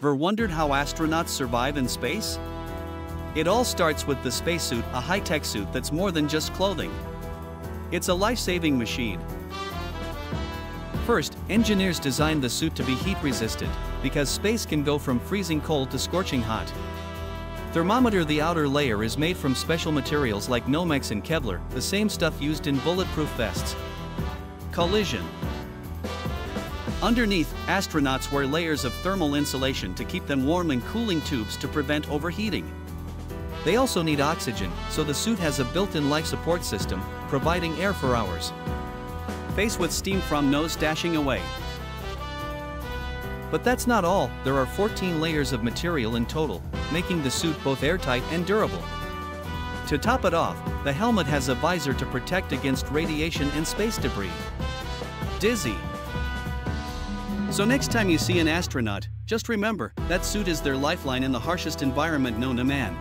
Ever wondered how astronauts survive in space? It all starts with the spacesuit, a high-tech suit that's more than just clothing. It's a life-saving machine. First, engineers designed the suit to be heat-resistant, because space can go from freezing cold to scorching hot. Thermometer The outer layer is made from special materials like Nomex and Kevlar, the same stuff used in bulletproof vests. Collision Underneath, astronauts wear layers of thermal insulation to keep them warm and cooling tubes to prevent overheating. They also need oxygen, so the suit has a built-in life support system, providing air for hours. Face with steam from nose dashing away. But that's not all, there are 14 layers of material in total, making the suit both airtight and durable. To top it off, the helmet has a visor to protect against radiation and space debris. Dizzy, so next time you see an astronaut, just remember, that suit is their lifeline in the harshest environment known to man.